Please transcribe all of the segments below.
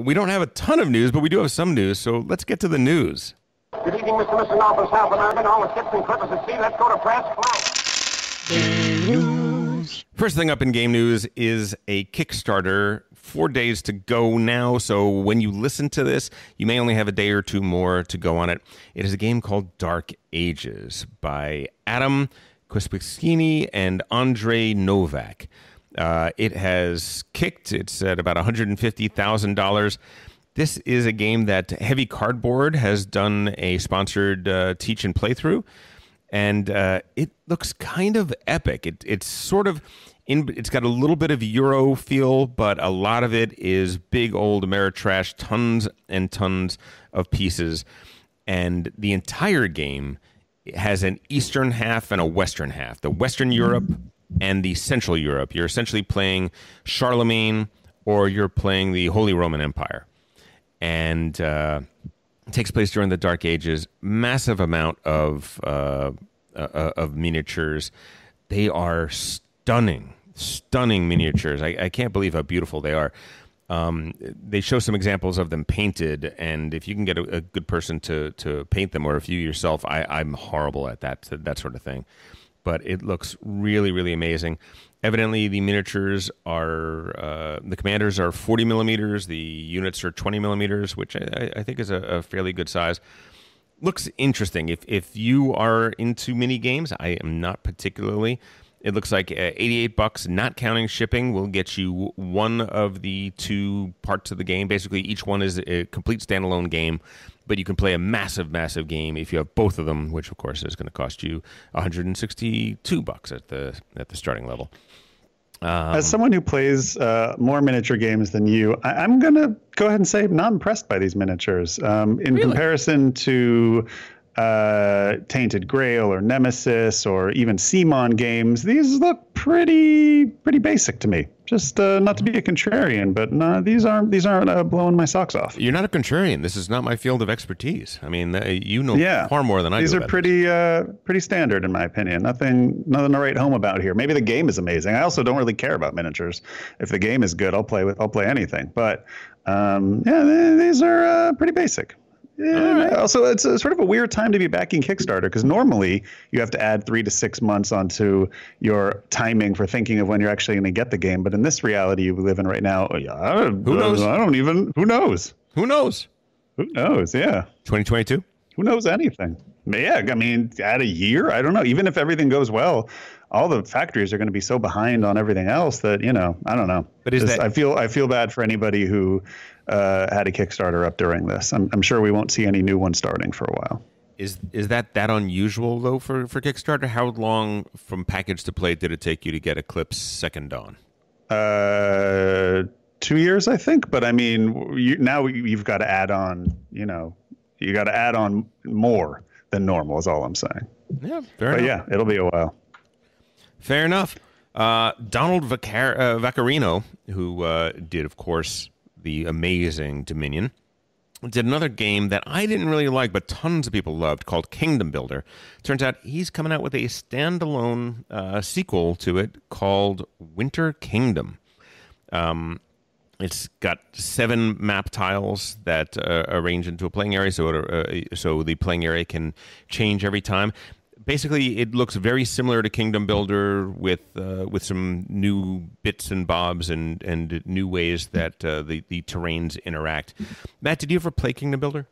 We don't have a ton of news, but we do have some news, so let's get to the news. Good evening, Mr. and Mrs. North and South American, all the ships and clippers at sea. Let's go to press. Fly. First thing up in game news is a Kickstarter. Four days to go now, so when you listen to this, you may only have a day or two more to go on it. It is a game called Dark Ages by Adam Kwiatkowski and Andre Novak. Uh, it has kicked. It's at about $150,000. This is a game that Heavy Cardboard has done a sponsored uh, teach and playthrough, and uh, it looks kind of epic. It, it's sort of in, it's got a little bit of Euro feel, but a lot of it is big old Ameritrash, tons and tons of pieces, and the entire game has an eastern half and a western half. The Western Europe and the Central Europe. You're essentially playing Charlemagne or you're playing the Holy Roman Empire. And uh, takes place during the Dark Ages. Massive amount of, uh, uh, of miniatures. They are stunning, stunning miniatures. I, I can't believe how beautiful they are. Um, they show some examples of them painted, and if you can get a, a, good person to to paint them, or if you yourself, I, I'm horrible at that that sort of thing but it looks really, really amazing. Evidently, the miniatures are uh, the commanders are 40 millimeters. The units are 20 millimeters, which I, I think is a, a, fairly good size. Looks interesting. If if you are into mini games, I am not particularly. It looks like uh, 88 bucks, not counting shipping, will get you one of the two parts of the game. Basically, each one is a complete standalone game but you can play a massive, massive game if you have both of them, which of course is going to cost you 162 bucks at the at the starting level. Um, As someone who plays uh, more miniature games than you, I, am going to go ahead and say I'm not impressed by these miniatures. Um, in really? comparison to uh, Tainted Grail or Nemesis or even CMON games, these look pretty pretty basic to me. Just uh, not to be a contrarian, but no, these aren't these aren't uh, blowing my socks off. You're not a contrarian. This is not my field of expertise. I mean, you know yeah. far more than I these do. These are pretty uh, pretty standard in my opinion. Nothing nothing to write home about here. Maybe the game is amazing. I also don't really care about miniatures. If the game is good, I'll play with I'll play anything. But um, yeah, these are uh, pretty basic. Yeah, also, it's a, sort of a weird time to be backing Kickstarter because normally you have to add three to six months onto your timing for thinking of when you're actually going to get the game. But in this reality you live in right now, oh, I who knows? I don't even. Who knows? Who knows? Who knows? Yeah. 2022. Who knows anything? Yeah, I mean, add a year. I don't know. Even if everything goes well, all the factories are going to be so behind on everything else that you know. I don't know. But is that I feel I feel bad for anybody who uh, had a Kickstarter up during this. I'm, I'm sure we won't see any new ones starting for a while. Is is that that unusual though for for Kickstarter? How long from package to play did it take you to get Eclipse Second Dawn? Uh, two years, I think. But I mean, you, now you've got to add on. You know, you got to add on more than normal. Is all I'm saying. Yeah, fair but enough. yeah, it'll be a while. Fair enough. Uh, Donald Vacar- uh, Vaccarino, who uh, did, of course, the amazing Dominion, did another game that I didn't really like, but tons of people loved, called Kingdom Builder. Turns out he's coming out with a standalone uh, sequel to it called Winter Kingdom. Um, it's got seven map tiles that uh, arrange into a playing area, so it, uh, so the playing area can change every time basically it looks very similar to Kingdom Builder with uh, with some new bits and bobs and and new ways that uh, the the terrains interact. Matt, did you ever play Kingdom Builder?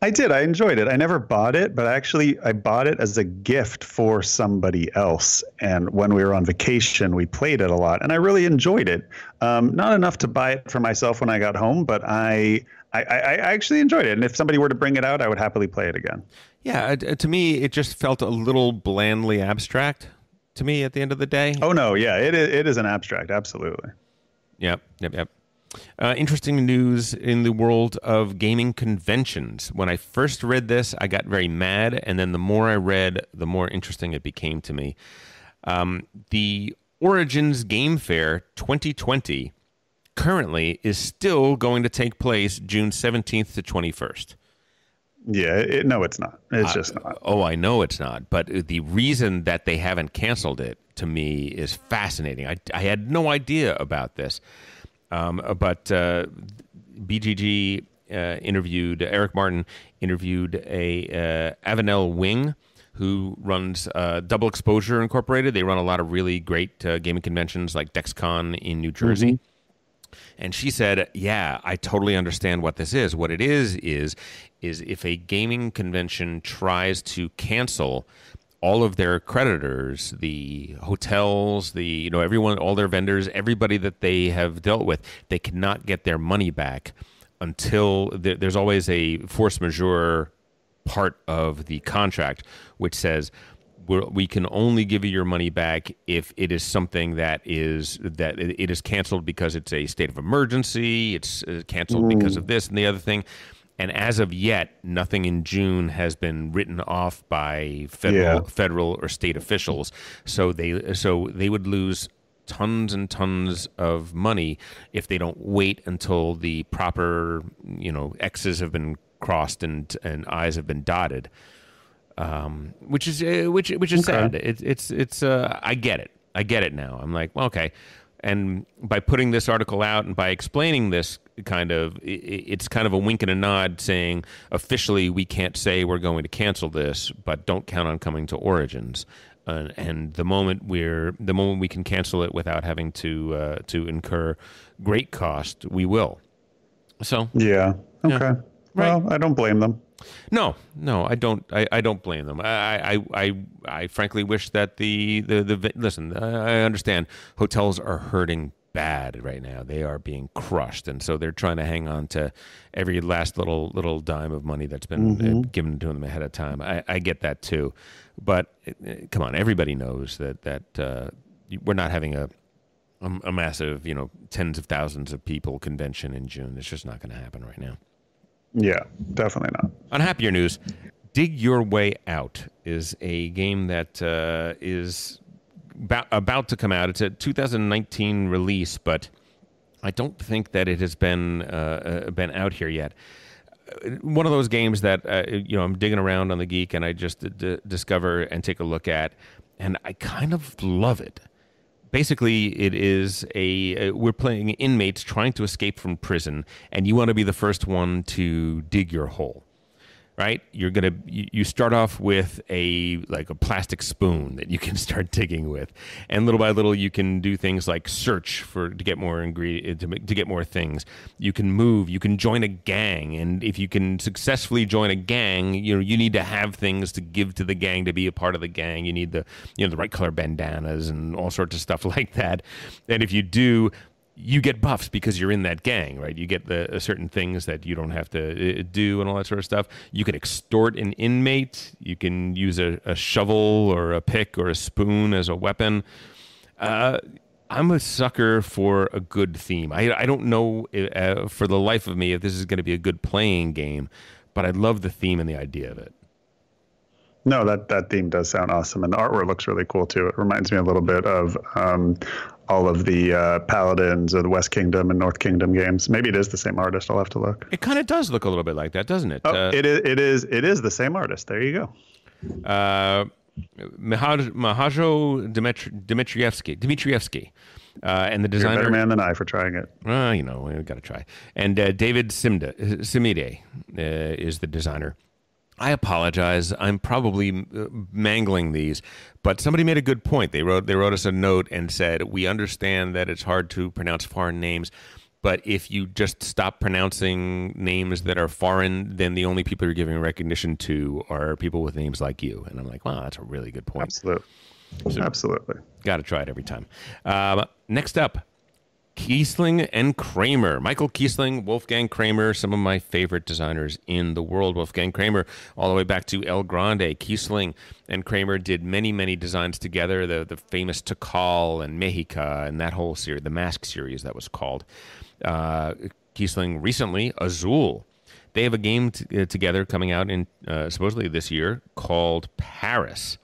I did. I enjoyed it. I never bought it, but actually I bought it as a gift for somebody else. And when we were on vacation, we played it a lot, and I really enjoyed it. Um, not enough to buy it for myself when I got home, but I I, I, I actually enjoyed it. And if somebody were to bring it out, I would happily play it again. Yeah, to me, it just felt a little blandly abstract to me at the end of the day. Oh no, yeah, it is, it is an abstract, absolutely. Yep, yep, yep. Uh, interesting news in the world of gaming conventions. When I first read this, I got very mad, and then the more I read, the more interesting it became to me. Um, the Origins Game Fair 2020 currently is still going to take place June 17th to 21st. Yeah, it, no, it's not. It's uh, just not. Oh, I know it's not. But the reason that they haven't canceled it to me is fascinating. I, I had no idea about this. Um, but uh, BGG uh, interviewed Eric Martin interviewed a uh, Avonelle Wing who runs uh, Double Exposure Incorporated. They run a lot of really great uh, gaming conventions like DexCon in New Jersey. And she said, "Yeah, I totally understand what this is. What it is is is if a gaming convention tries to cancel all of their creditors, the hotels, the you know everyone, all their vendors, everybody that they have dealt with, they cannot get their money back until there's always a force majeure part of the contract which says we're, we can only give you your money back if it is something that is that it is canceled because it's a state of emergency. It's uh, canceled because of this and the other thing. And as of yet, nothing in June has been written off by federal, Yeah. federal or state officials. So they so they would lose tons and tons of money if they don't wait until the proper you know X's have been crossed and and I's have been dotted um, which is uh, which which is Okay. sad. It's it's it's uh, I get it. I get it now. I'm like, well, okay. And by putting this article out and by explaining this kind of, i- i- it's kind of a wink and a nod saying officially we can't say we're going to cancel this, but don't count on coming to Origins. Uh, and the moment we're the moment we can cancel it without having to uh, to incur great cost, we will. So Yeah. Okay. Well, I don't blame them. no, no, I don't. I, I don't blame them. I, I, I, I frankly wish that the the the listen. I understand hotels are hurting bad right now. They are being crushed, and so they're trying to hang on to every last little little dime of money that's been uh, given to them ahead of time. I, I get that too, but uh, come on, everybody knows that that uh, we're not having a a, a massive, you know, tens of thousands of people convention in June. It's just not going to happen right now. Yeah, definitely not. On happier news, Dig Your Way Out is a game that uh, is about, about to come out. It's a 2019 release, but I don't think that it has been uh, uh, been out here yet. Uh, One of those games that uh, you know I'm digging around on the geek and I just d- discover and take a look at, and I kind of love it basically it is a we're playing inmates trying to escape from prison and you want to be the first one to dig your hole right? You're gonna you you start off with a like a plastic spoon that you can start digging with. And little by little you can do things like search for to get more ingredient to, to get more things. You can move you can join a gang. And if you can successfully join a gang you know you need to have things to give to the gang to be a part of the gang. You need the you know the right color bandanas and all sorts of stuff like that. And if you do you get buffs because you're in that gang, right? You get the uh, certain things that you don't have to uh, do and all that sort of stuff. You can extort an inmate. You can use a, a shovel or a pick or a spoon as a weapon. Uh, I'm a sucker for a good theme. I, I don't know uh, for the life of me if this is going to be a good playing game, but I love the theme and the idea of it. No, that that theme does sound awesome, and the artwork looks really cool too. It reminds me a little bit of um, all of the uh, Paladins of the West Kingdom and North Kingdom games. Maybe it is the same artist. I'll have to look. It kind of does look a little bit like that, doesn't it? Oh, Uh, it is. It is. It is the same artist. There you go. uh, Mihaj- Mahajo Dmitri- Dmitrievsky, Dmitrievsky, uh, and the designer. You're a better man than I for trying it. Well, you know, we've got to try. And uh, David Simda, Simide uh, is the designer. I apologize. I'm probably uh, mangling these, but somebody made a good point. They wrote they wrote us a note and said we understand that it's hard to pronounce foreign names, but if you just stop pronouncing names that are foreign, then the only people you're giving recognition to are people with names like you. And I'm like, wow, that's a really good point. Absolutely. Absolutely. Got to try it every time. Um, next up, Kiesling and Kramer. Michael Kiesling, Wolfgang Kramer, some of my favorite designers in the world. Wolfgang Kramer, all the way back to El Grande. Kiesling and Kramer did many, many designs together. The the famous Tikal and Mexica and that whole series, the Mask series that was called. Uh, Kiesling recently, Azul. They have a game uh, together coming out in uh, supposedly this year called Paris.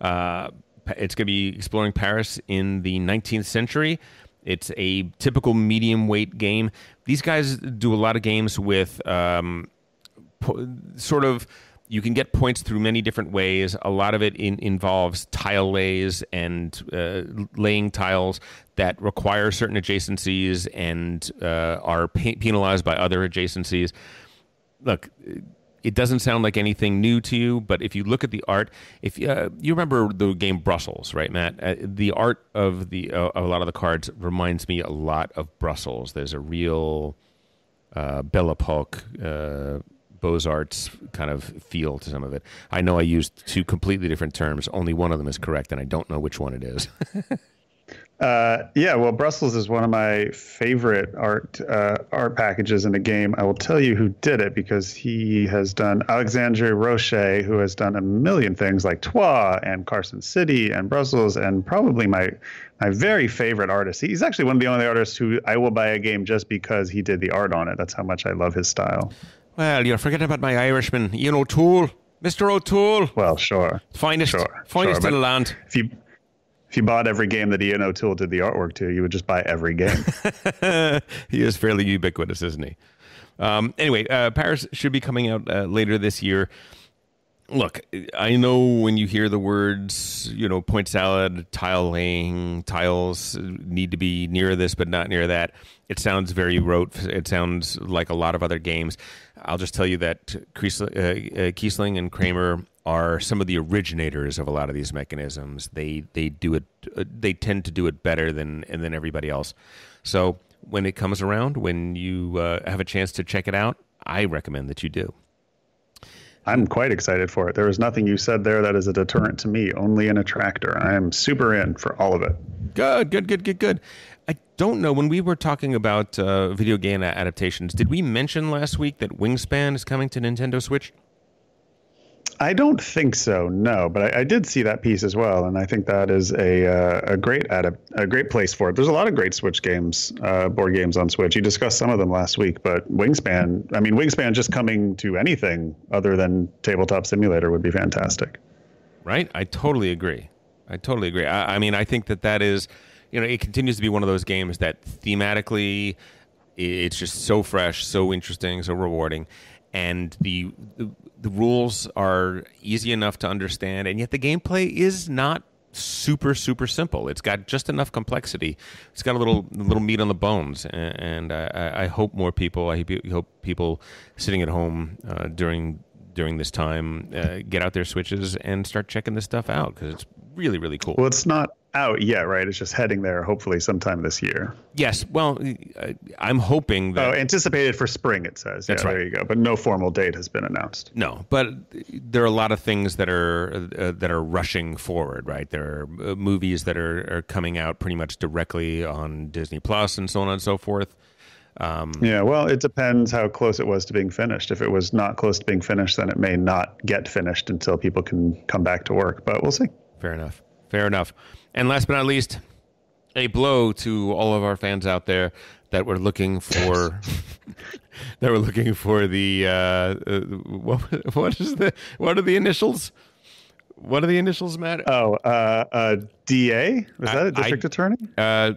Uh, it's going to be exploring Paris in the 19th century. It's a typical medium weight game. These guys do a lot of games with um, po- sort of you can get points through many different ways. A lot of it in, involves tile lays and uh, laying tiles that require certain adjacencies and uh, are pe- penalized by other adjacencies. Look, it doesn't sound like anything new to you, but if you look at the art, if uh, you remember the game Brussels, right, Matt? Uh, the art of the uh, of a lot of the cards reminds me a lot of Brussels. There's a real uh, Belle Epoque, uh, Beaux Arts kind of feel to some of it. I know I used two completely different terms. Only one of them is correct, and I don't know which one it is. Uh, yeah, well, Brussels is one of my favorite art uh, art packages in the game. I will tell you who did it because he has done Alexandre Roche, who has done a million things like Troyes and Carson City and Brussels, and probably my my very favorite artist. He's actually one of the only artists who I will buy a game just because he did the art on it. That's how much I love his style. Well, you're forgetting about my Irishman, Ian O'Toole, Mister O'Toole. Well, sure, finest, sure, finest sure, in the land. If you if you bought every game that Ian O'Toole did the artwork to, you would just buy every game. he is fairly ubiquitous, isn't he? Um, anyway, uh, Paris should be coming out uh, later this year. Look, I know when you hear the words, you know, point salad, tile laying, tiles need to be near this but not near that. It sounds very rote. It sounds like a lot of other games. I'll just tell you that Kiesling, uh, uh, Kiesling and Kramer are some of the originators of a lot of these mechanisms. They they do it. Uh, they tend to do it better than and than everybody else. So when it comes around, when you uh, have a chance to check it out, I recommend that you do. I'm quite excited for it. There was nothing you said there that is a deterrent to me, only an attractor. I am super in for all of it. Good, good, good, good, good. I don't know. When we were talking about uh, video game adaptations, did we mention last week that Wingspan is coming to Nintendo Switch? I don't think so, no. But I, I, did see that piece as well, and I think that is a uh, a great adap- a great place for it. There's a lot of great Switch games, uh, board games on Switch. You discussed some of them last week, but Wingspan. I mean, Wingspan just coming to anything other than tabletop simulator would be fantastic. Right, I totally agree. I totally agree. I, I mean, I think that that is, you know, it continues to be one of those games that thematically, it's just so fresh, so interesting, so rewarding and the, the, the rules are easy enough to understand, and yet the gameplay is not super super simple. It's got just enough complexity. It's got a little little meat on the bones, and, I, I, hope more people. I hope people sitting at home uh, during during this time uh, get out their switches and start checking this stuff out because it's really really cool. Well, it's not out yet, right? It's just heading there, hopefully sometime this year. Yes. Well, I'm hoping that. Oh, anticipated for spring, it says. That's yeah, right. There you go. But no formal date has been announced. No, but there are a lot of things that are uh, that are rushing forward, right? There are uh, movies that are, are coming out pretty much directly on Disney Plus and so on and so forth. Um, yeah, well, it depends how close it was to being finished. If it was not close to being finished, then it may not get finished until people can come back to work. But we'll see. Fair enough. Fair enough. And last but not least, a blow to all of our fans out there that were looking for that were looking for the uh, uh, what, what is the what are the initials? What are the initials, Matt? Oh, uh, uh, DA was that a district I, attorney? Uh,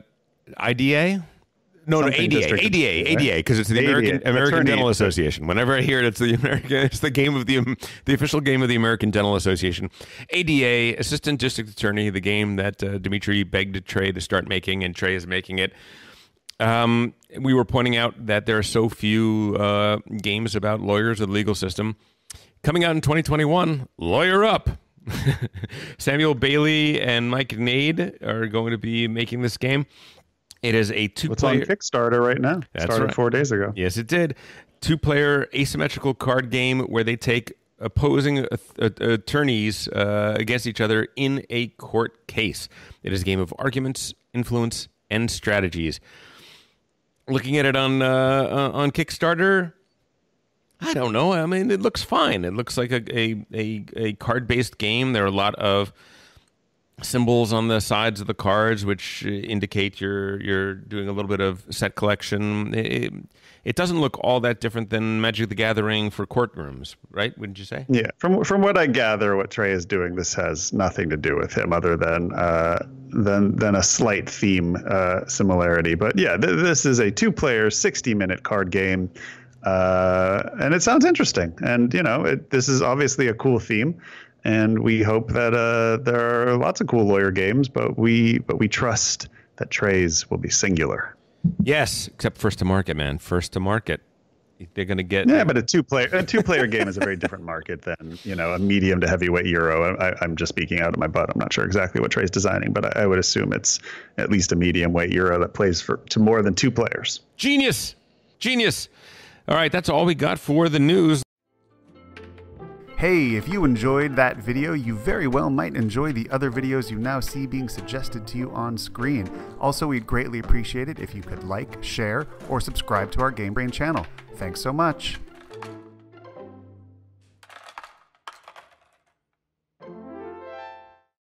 IDA. No, no, ADA, ADA, ADA, because it's the ADA, American American Attorney. Dental Association. Whenever I hear it, it's the American, it's the game of the um, the official game of the American Dental Association. ADA, Assistant District Attorney, the game that uh, Dimitri begged Trey to start making, and Trey is making it. Um, we were pointing out that there are so few uh, games about lawyers or the legal system. Coming out in 2021, Lawyer Up. Samuel Bailey and Mike Nade are going to be making this game. It is a two It's player on Kickstarter right now. That's Started right. four days ago. Yes, it did. Two player asymmetrical card game where they take opposing attorneys uh, against each other in a court case. It is a game of arguments, influence, and strategies. Looking at it on uh, uh, on Kickstarter, I don't know. I mean, it looks fine. It looks like a a, a, a card based game. There are a lot of symbols on the sides of the cards, which indicate you're you're doing a little bit of set collection. It, it doesn't look all that different than Magic the Gathering for courtrooms, right? Wouldn't you say? Yeah, from from what I gather, what Trey is doing, this has nothing to do with him, other than uh, than than a slight theme uh, similarity. But yeah, th- this is a two-player, sixty-minute card game. Uh, and it sounds interesting. And you know, it, this is obviously a cool theme, and we hope that uh, there are lots of cool lawyer games. But we but we trust that Trey's will be singular. Yes, except first to market, man. First to market. They're going to get. Yeah, but a two player a two player game is a very different market than you know a medium to heavyweight Euro. I, am just speaking out of my butt. I'm not sure exactly what Trey's designing, but I, I would assume it's at least a medium weight Euro that plays for to more than two players. Genius, genius. All right, that's all we got for the news. Hey, if you enjoyed that video, you very well might enjoy the other videos you now see being suggested to you on screen. Also, we'd greatly appreciate it if you could like, share, or subscribe to our Game Brain channel. Thanks so much.